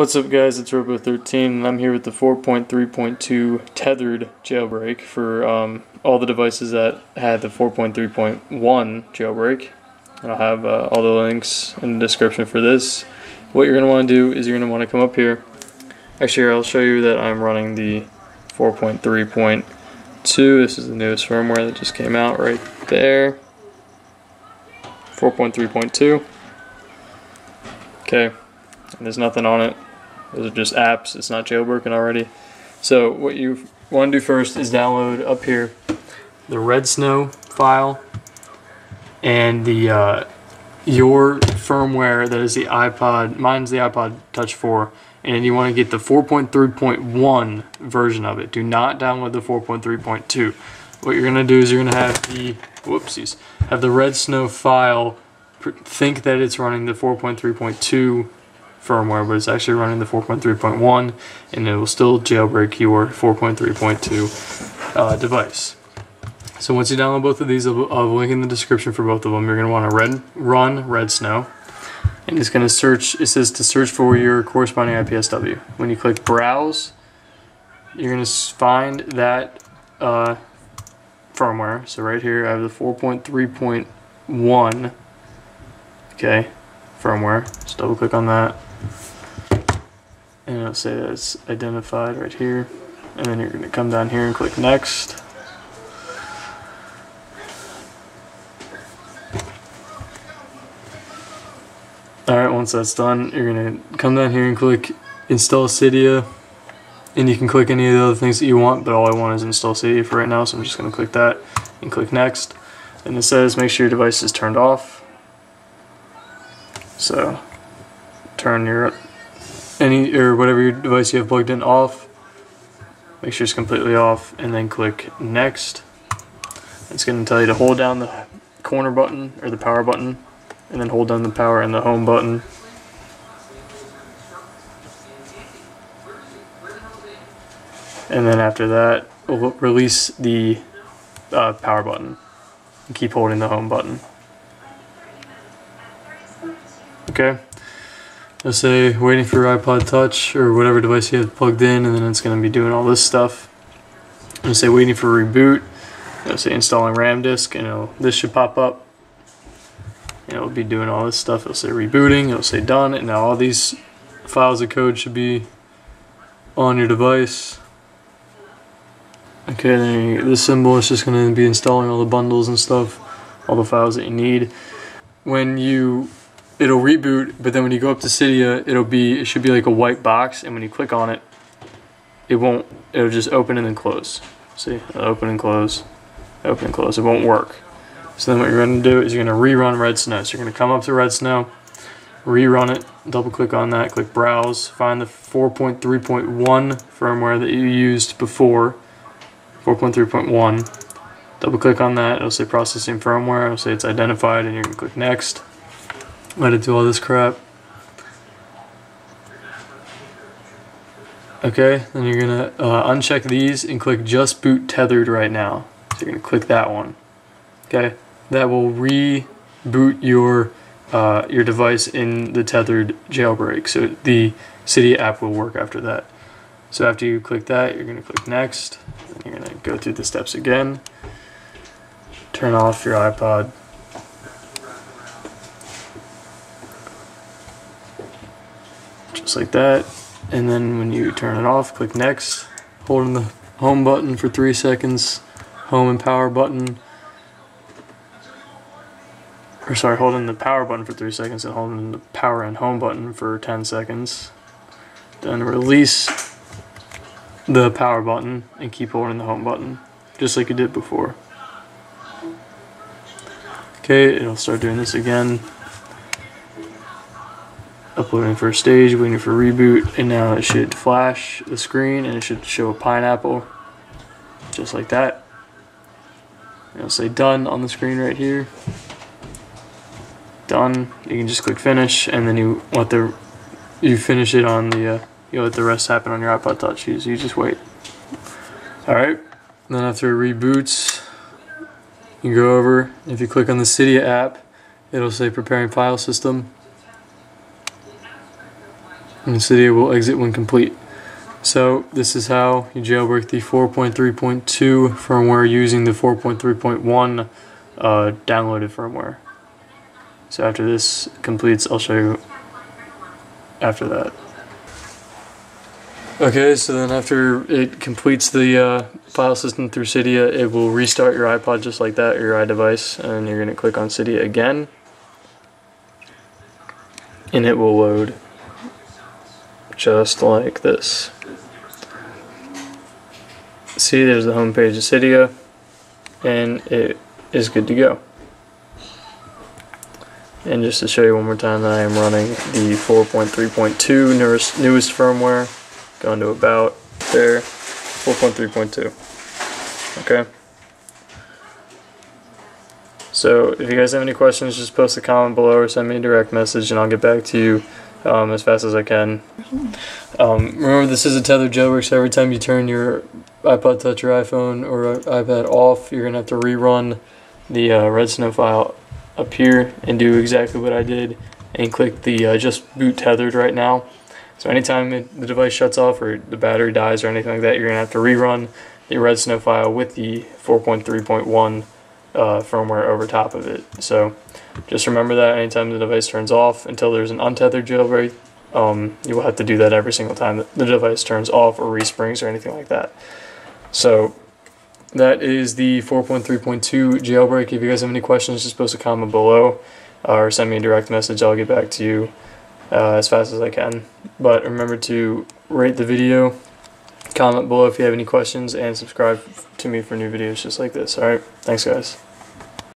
What's up guys, it's Robo13 and I'm here with the 4.3.2 tethered jailbreak for um, all the devices that had the 4.3.1 jailbreak. I'll have uh, all the links in the description for this. What you're going to want to do is you're going to want to come up here. Actually I'll show you that I'm running the 4.3.2. This is the newest firmware that just came out right there. 4.3.2. Okay, and there's nothing on it. Those are just apps. It's not jailbroken already. So what you want to do first is download up here the Redsn0w file and the uh, your firmware that is the iPod. Mine's the iPod Touch 4, and you want to get the 4.3.1 version of it. Do not download the 4.3.2. What you're gonna do is you're gonna have the whoopsies have the Redsn0w file think that it's running the 4.3.2 firmware, but it's actually running the 4.3.1, and it will still jailbreak your 4.3.2 uh, device. So once you download both of these, I'll, link in the description for both of them. You're going to want to red, run Redsn0w, and it's going to search. It says to search for your corresponding IPSW. When you click Browse, you're going to find that uh, firmware. So right here, I have the 4.3.1 Okay, firmware. Just double click on that. And it'll say that it's identified right here. And then you're going to come down here and click next. Alright, once that's done, you're going to come down here and click install Cydia. And you can click any of the other things that you want, but all I want is install Cydia for right now, so I'm just going to click that and click next. And it says make sure your device is turned off. So turn your any or whatever your device you have plugged in off. Make sure it's completely off and then click next. It's going to tell you to hold down the corner button or the power button and then hold down the power and the home button. And then after that, release the uh, power button and keep holding the home button. Okay. Let's say waiting for your iPod Touch or whatever device you have plugged in, and then it's going to be doing all this stuff. Let's say waiting for reboot. Let's say installing RAM disk, and this should pop up. And it'll be doing all this stuff. It'll say rebooting. It'll say done, and now all these files of code should be on your device. Okay, then this symbol is just going to be installing all the bundles and stuff, all the files that you need. When you it'll reboot, but then when you go up to Cydia, it'll be it should be like a white box, and when you click on it, it won't. It'll just open and then close. See, open and close, open and close. It won't work. So then what you're going to do is you're going to rerun Redsn0w. So you're going to come up to Redsn0w, rerun it, double click on that, click Browse, find the 4.3.1 firmware that you used before, 4.3.1. Double click on that, it'll say processing firmware, it'll say it's identified, and you're to click Next. Let it do all this crap. Okay, then you're gonna uh, uncheck these and click just boot tethered right now. So you're gonna click that one. Okay, that will reboot your uh, your device in the tethered jailbreak. So the Cydia app will work after that. So after you click that, you're gonna click next. And you're gonna go through the steps again. Turn off your iPod just like that. And then when you turn it off click next holding the home button for three seconds home and power button. Or sorry holding the power button for three seconds and holding the power and home button for 10 seconds. Then release the power button and keep holding the home button just like you did before. Okay it'll start doing this again uploading for a stage, waiting for reboot, and now it should flash the screen and it should show a pineapple, just like that. It'll say done on the screen right here. Done. You can just click finish, and then you let the you finish it on the uh, you let the rest happen on your iPod Touch. You, you just wait. All right. Then after it reboots, you go over. If you click on the Cydia app, it'll say preparing file system and Cydia will exit when complete. So this is how you jailbreak the 4.3.2 firmware using the 4.3.1 uh, downloaded firmware. So after this completes, I'll show you after that. Okay, so then after it completes the uh, file system through Cydia, it will restart your iPod just like that, or your iDevice, and you're going to click on Cydia again, and it will load just like this. See, there's the home page of Cydia, and it is good to go. And just to show you one more time that I am running the 4.3.2 newest, newest firmware, going to about there, 4.3.2. Okay. So if you guys have any questions, just post a comment below or send me a direct message, and I'll get back to you um, as fast as I can. Um, remember, this is a tethered jailbreak, so every time you turn your iPod Touch or iPhone or iPad off, you're going to have to rerun the uh, Redsn0w file up here and do exactly what I did and click the uh, just boot tethered right now. So anytime it, the device shuts off or the battery dies or anything like that, you're going to have to rerun the Redsn0w file with the 4.3.1 uh, firmware over top of it. So just remember that anytime the device turns off until there's an untethered jailbreak, um, you will have to do that every single time that the device turns off or resprings or anything like that. So that is the 4.3.2 jailbreak. If you guys have any questions, just post a comment below or send me a direct message. I'll get back to you uh, as fast as I can. But remember to rate the video, comment below if you have any questions, and subscribe to me for new videos just like this. Alright, thanks guys.